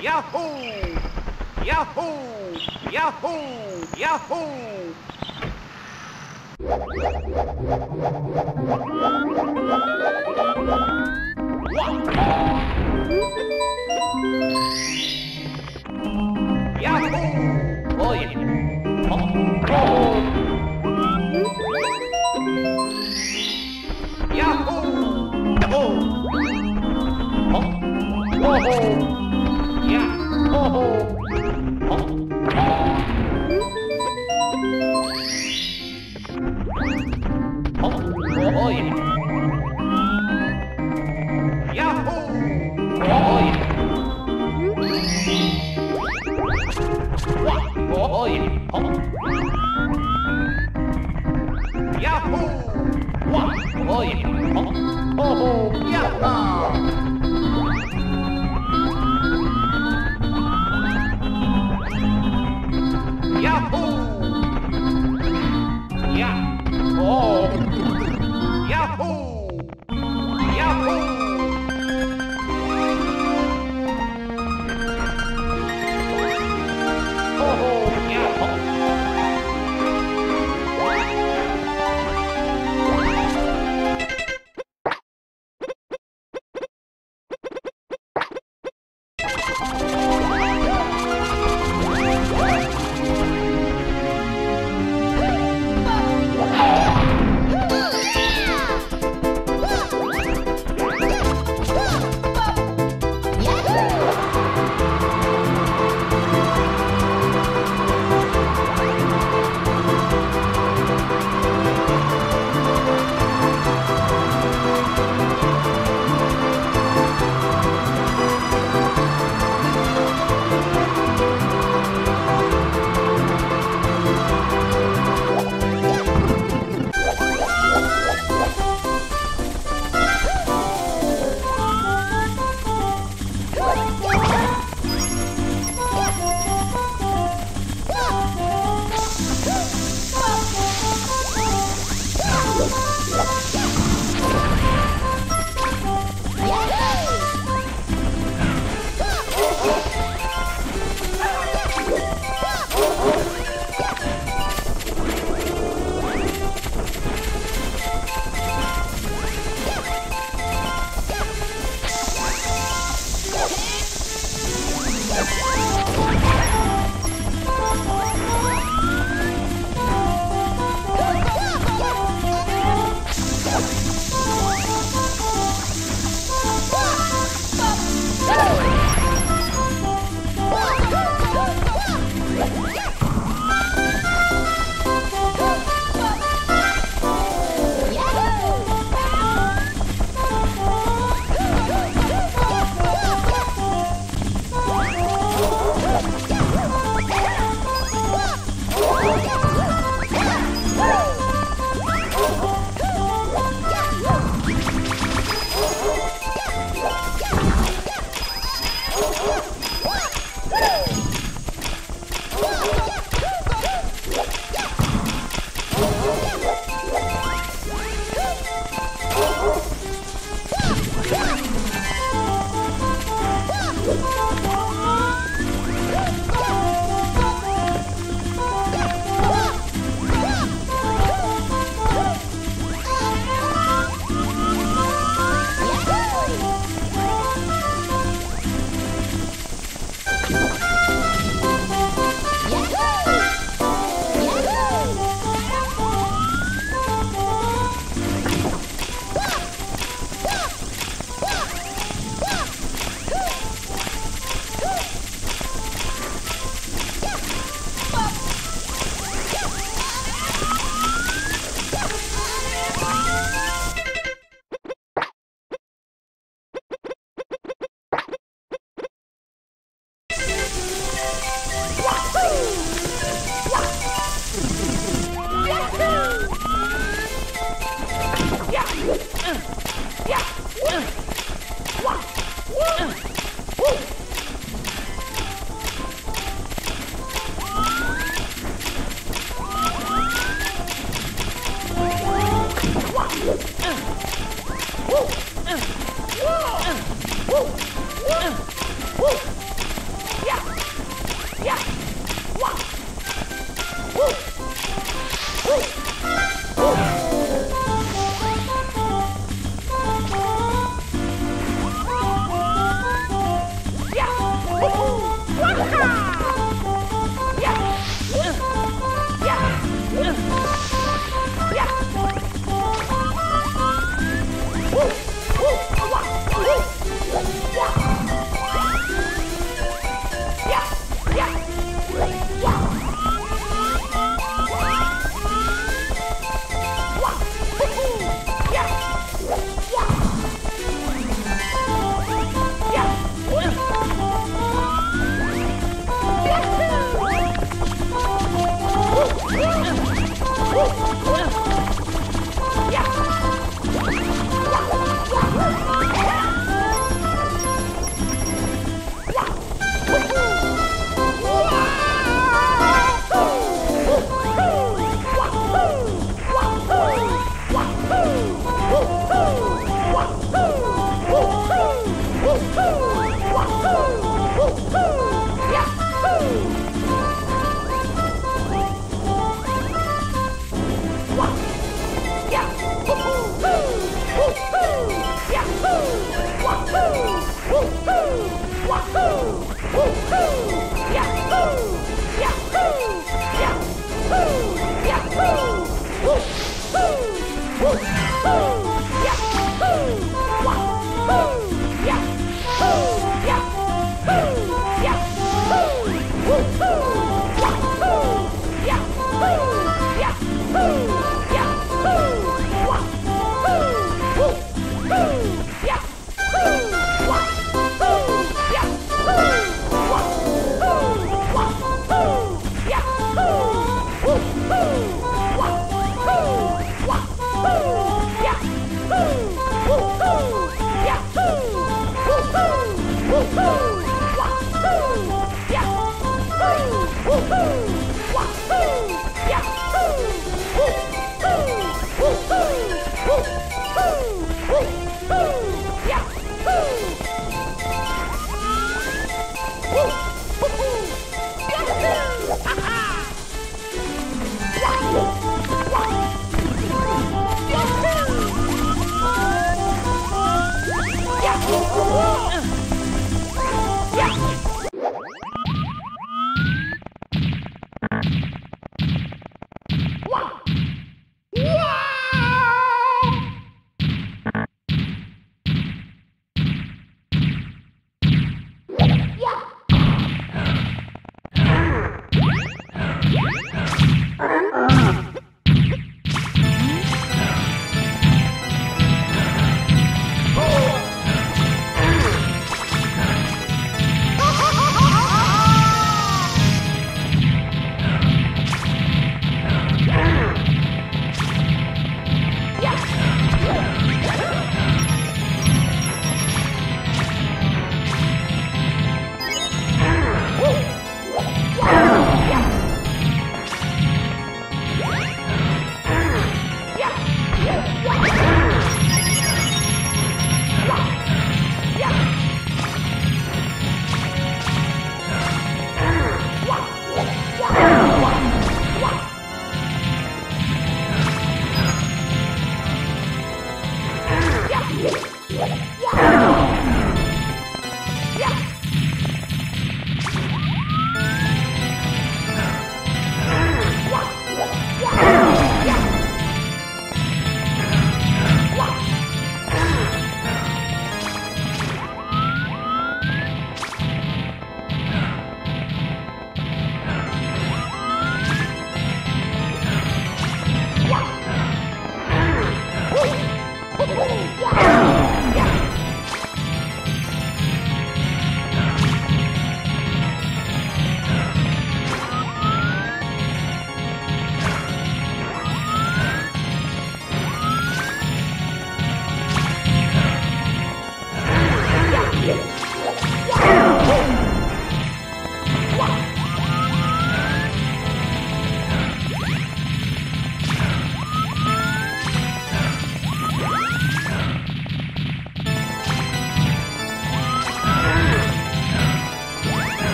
Yahoo! Yahoo! Yahoo! Yahoo! Yahoo! Oh yeah. Oh, oh. Oh yeah. Oh. Yahoo! Oh yeah. Oh. Oh. Yahoo! 痛！